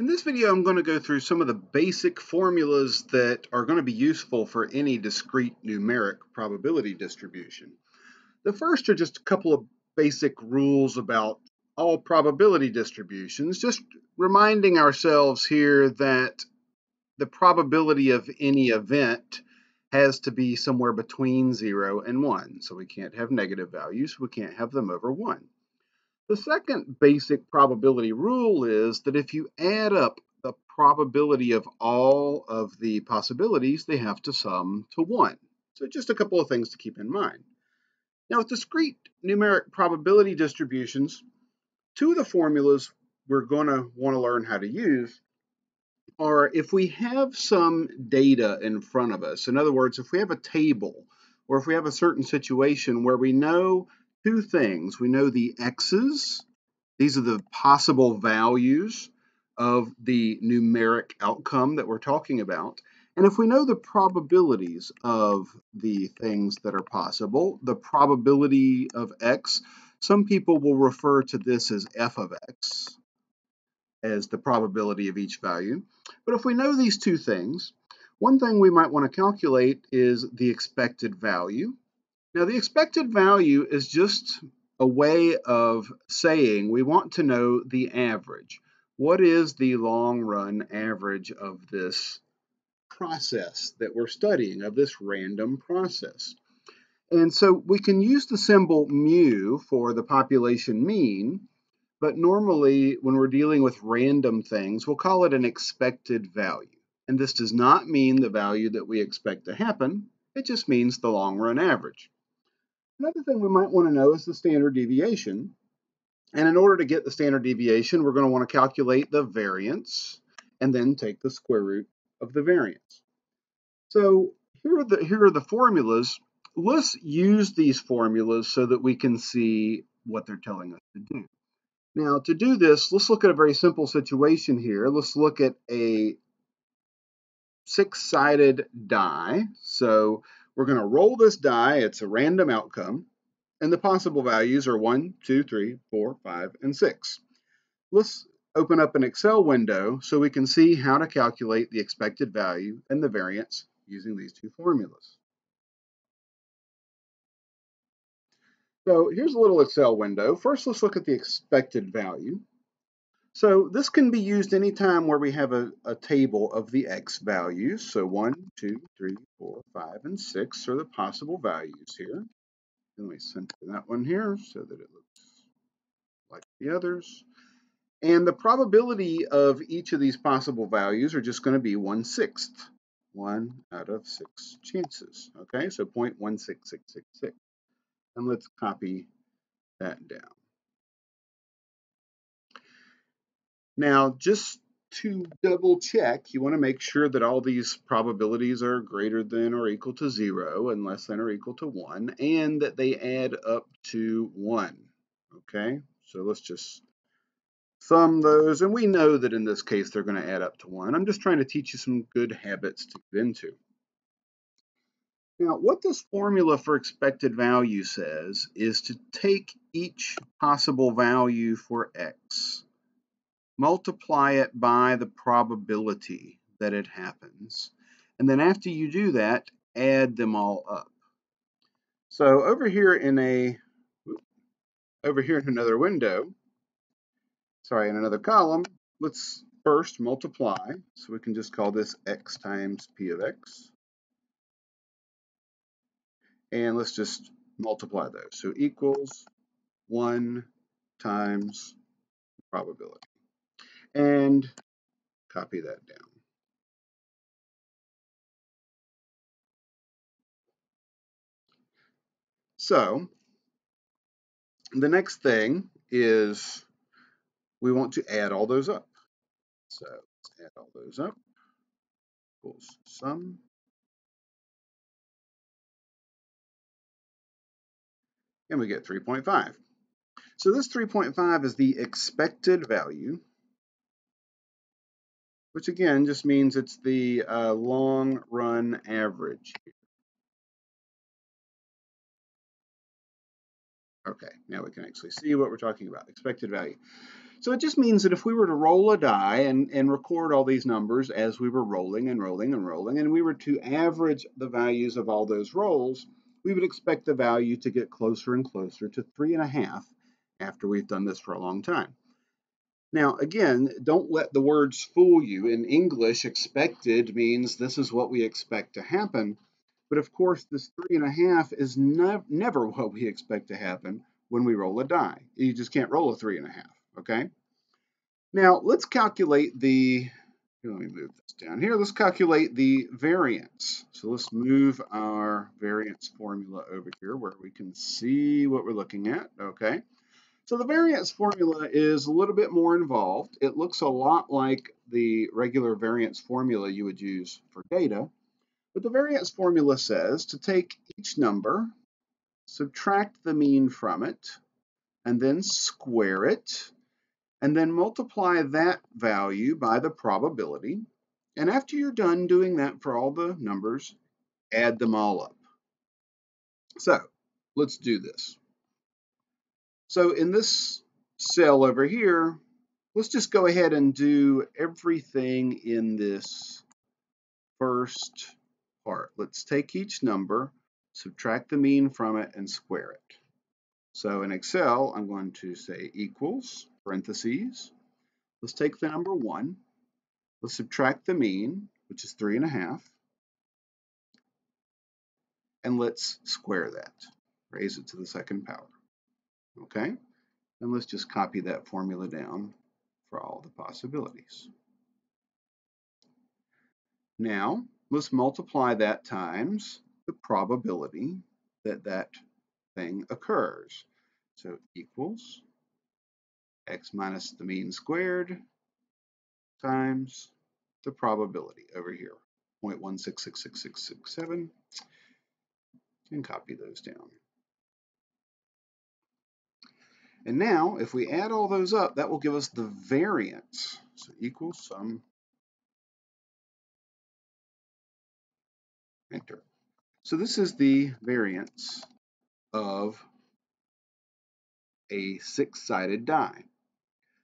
In this video, I'm going to go through some of the basic formulas that are going to be useful for any discrete numeric probability distribution. The first are just a couple of basic rules about all probability distributions, just reminding ourselves here that the probability of any event has to be somewhere between 0 and 1. So we can't have negative values, we can't have them over 1. The second basic probability rule is that if you add up the probability of all of the possibilities, they have to sum to 1. So just a couple of things to keep in mind. Now with discrete numeric probability distributions, two of the formulas we're going to want to learn how to use are if we have some data in front of us, in other words, if we have a table or if we have a certain situation where we know two things. We know the x's, these are the possible values of the numeric outcome that we're talking about. And if we know the probabilities of the things that are possible, the probability of x, some people will refer to this as f of x, as the probability of each value. But if we know these two things, one thing we might want to calculate is the expected value. Now the expected value is just a way of saying we want to know the average. What is the long run average of this process that we're studying, of this random process? And so we can use the symbol mu for the population mean, but normally when we're dealing with random things, we'll call it an expected value. And this does not mean the value that we expect to happen, it just means the long run average. Another thing we might want to know is the standard deviation. And in order to get the standard deviation, we're going to want to calculate the variance and then take the square root of the variance. So here are the, here are the formulas. Let's use these formulas so that we can see what they're telling us to do. Now to do this, let's look at a very simple situation here. Let's look at a six-sided die. So we're going to roll this die. It's a random outcome. And the possible values are 1, 2, 3, 4, 5, and 6. Let's open up an Excel window so we can see how to calculate the expected value and the variance using these two formulas. So here's a little Excel window. First, let's look at the expected value. So this can be used anytime where we have a, a, table of the x values. So 1, 2, 3, 4, 5, and 6 are the possible values here. Let me center that one here so that it looks like the others. And the probability of each of these possible values are just going to be 1 sixth. 1 out of 6 chances. Okay, so 0.16666. And let's copy that down. Now, just to double check, you want to make sure that all these probabilities are greater than or equal to 0 and less than or equal to 1, and that they add up to 1. Okay, so let's just sum those, and we know that in this case they're going to add up to 1. I'm just trying to teach you some good habits to get into. Now, what this formula for expected value says is to take each possible value for x multiply it by the probability that it happens. And then after you do that, add them all up. So over here in a, over here in another window, sorry, in another column, let's first multiply. So we can just call this x times p of x. And let's just multiply those. So equals 1 times probability and copy that down. So the next thing is we want to add all those up. So let's add all those up equals sum. And we get 3.5. So this 3.5 is the expected value which again just means it's the uh, long run average. Okay, now we can actually see what we're talking about, expected value. So it just means that if we were to roll a die and, and record all these numbers as we were rolling and rolling and rolling, and we were to average the values of all those rolls, we would expect the value to get closer and closer to three and a half after we've done this for a long time. Now, again, don't let the words fool you. In English, expected means this is what we expect to happen. But of course, this three and a half is ne never what we expect to happen when we roll a die. You just can't roll a three and a half, okay? Now, let's calculate the, let me move this down here. Let's calculate the variance. So let's move our variance formula over here where we can see what we're looking at, okay? So the variance formula is a little bit more involved. It looks a lot like the regular variance formula you would use for data, but the variance formula says to take each number, subtract the mean from it, and then square it, and then multiply that value by the probability. And after you're done doing that for all the numbers, add them all up. So let's do this. So in this cell over here, let's just go ahead and do everything in this first part. Let's take each number, subtract the mean from it, and square it. So in Excel, I'm going to say equals, parentheses. Let's take the number 1. Let's subtract the mean, which is 3 and a half. And let's square that. Raise it to the second power. Okay? And let's just copy that formula down for all the possibilities. Now, let's multiply that times the probability that that thing occurs. So equals x minus the mean squared times the probability over here, 0.1666667, and copy those down. And now, if we add all those up, that will give us the variance. So equals sum enter. So this is the variance of a six-sided die.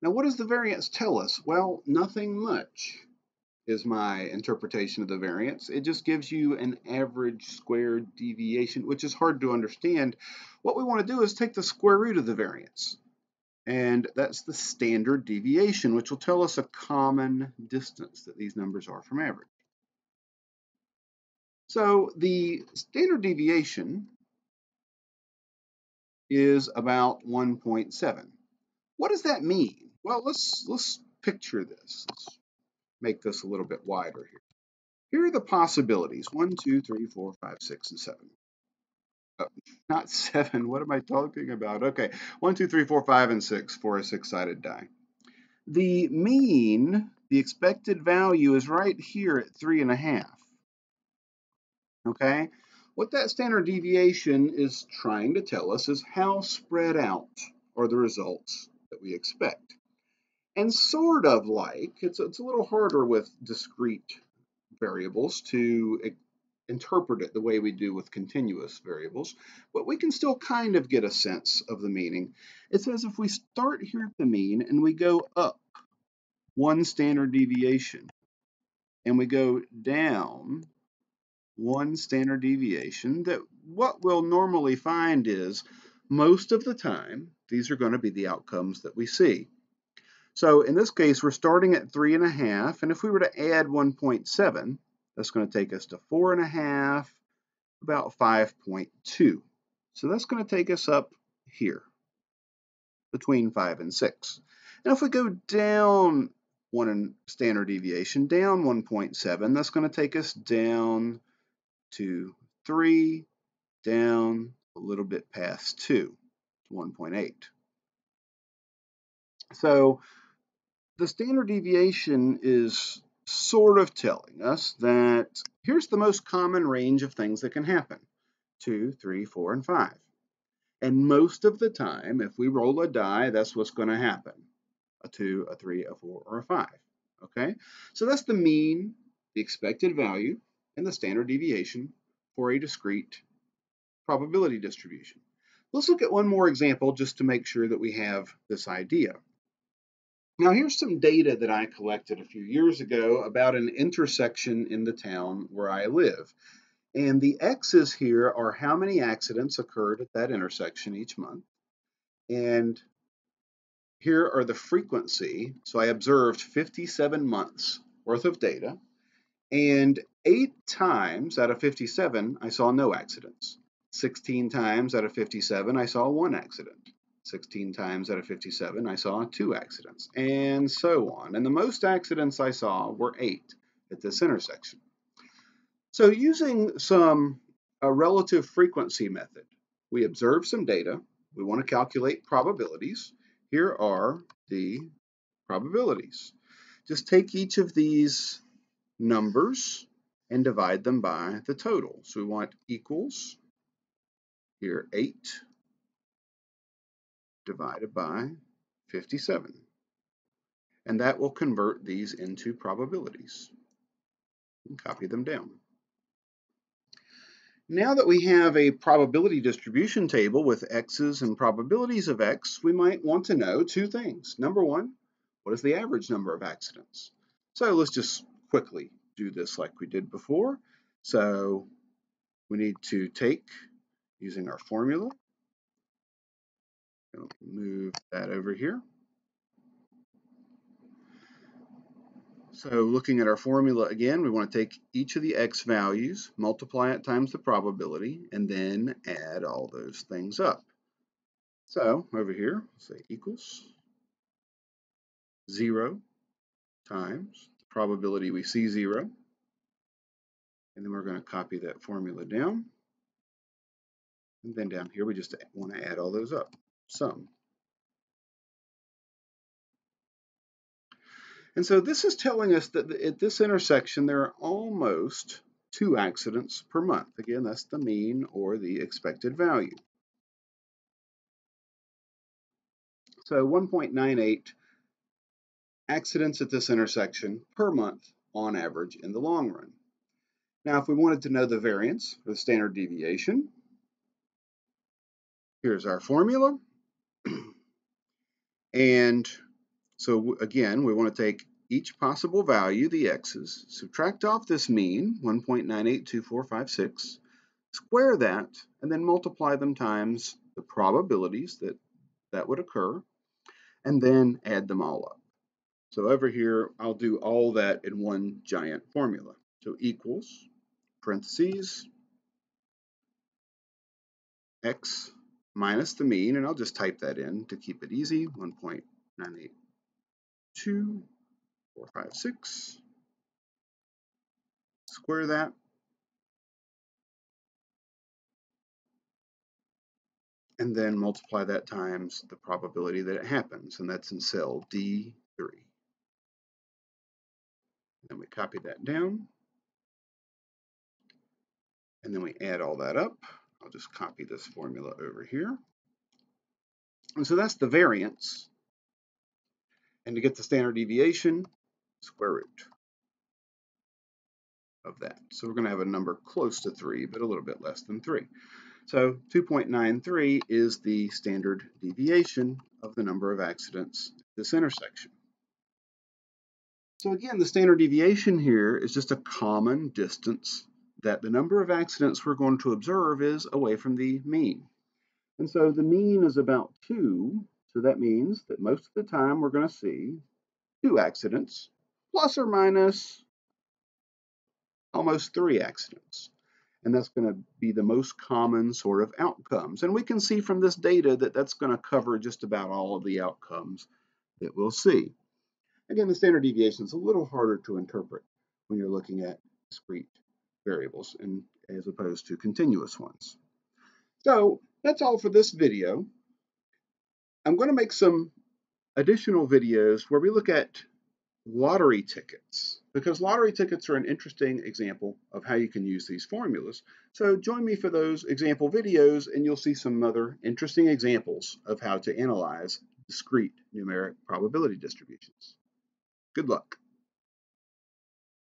Now what does the variance tell us? Well, nothing much is my interpretation of the variance. It just gives you an average squared deviation, which is hard to understand. What we want to do is take the square root of the variance. And that's the standard deviation, which will tell us a common distance that these numbers are from average. So the standard deviation is about 1.7. What does that mean? Well, let's let's picture this. Let's make this a little bit wider here. Here are the possibilities. 1, 2, 3, 4, 5, 6, and 7. Oh, not 7. What am I talking about? Okay. 1, 2, 3, 4, 5, and 6 for a six-sided die. The mean, the expected value, is right here at 3.5. Okay? What that standard deviation is trying to tell us is how spread out are the results that we expect. And sort of like, it's, it's a little harder with discrete variables to interpret it the way we do with continuous variables, but we can still kind of get a sense of the meaning. It says if we start here at the mean and we go up one standard deviation and we go down one standard deviation, that what we'll normally find is most of the time, these are going to be the outcomes that we see. So in this case, we're starting at 3.5, and if we were to add 1.7, that's going to take us to 4.5, about 5.2. So that's going to take us up here, between 5 and 6. And if we go down one standard deviation, down 1.7, that's going to take us down to 3, down a little bit past 2, to 1.8. So the standard deviation is sort of telling us that here's the most common range of things that can happen. Two, three, four, and 5. And most of the time, if we roll a die, that's what's going to happen. A 2, a 3, a 4, or a 5. Okay? So that's the mean, the expected value, and the standard deviation for a discrete probability distribution. Let's look at one more example just to make sure that we have this idea. Now here's some data that I collected a few years ago about an intersection in the town where I live. And the X's here are how many accidents occurred at that intersection each month. And here are the frequency. So I observed 57 months worth of data. And eight times out of 57, I saw no accidents. 16 times out of 57, I saw one accident. 16 times out of 57, I saw two accidents, and so on. And the most accidents I saw were eight at this intersection. So using some a relative frequency method, we observe some data. We want to calculate probabilities. Here are the probabilities. Just take each of these numbers and divide them by the total. So we want equals, here 8 divided by 57. And that will convert these into probabilities. And copy them down. Now that we have a probability distribution table with x's and probabilities of x, we might want to know two things. Number one, what is the average number of accidents? So let's just quickly do this like we did before. So we need to take, using our formula, move that over here. So looking at our formula again, we want to take each of the x values, multiply it times the probability, and then add all those things up. So over here, say equals 0 times the probability we see 0. And then we're going to copy that formula down. And then down here, we just want to add all those up, sum. And so this is telling us that at this intersection there are almost two accidents per month. Again, that's the mean or the expected value. So 1.98 accidents at this intersection per month on average in the long run. Now, if we wanted to know the variance or the standard deviation, here's our formula. and so again, we want to take each possible value, the x's, subtract off this mean, 1.982456, square that, and then multiply them times the probabilities that that would occur, and then add them all up. So over here, I'll do all that in one giant formula. So equals, parentheses, x minus the mean, and I'll just type that in to keep it easy, 1.98 two, four, five, six. Square that. And then multiply that times the probability that it happens, and that's in cell D3. Then we copy that down. And then we add all that up. I'll just copy this formula over here. And so that's the variance and to get the standard deviation, square root of that. So we're going to have a number close to 3, but a little bit less than 3. So 2.93 is the standard deviation of the number of accidents at this intersection. So again, the standard deviation here is just a common distance that the number of accidents we're going to observe is away from the mean. And so the mean is about 2, so that means that most of the time we're going to see two accidents, plus or minus almost three accidents. And that's going to be the most common sort of outcomes. And we can see from this data that that's going to cover just about all of the outcomes that we'll see. Again, the standard deviation is a little harder to interpret when you're looking at discrete variables and as opposed to continuous ones. So that's all for this video. I'm going to make some additional videos where we look at lottery tickets because lottery tickets are an interesting example of how you can use these formulas. So join me for those example videos and you'll see some other interesting examples of how to analyze discrete numeric probability distributions. Good luck.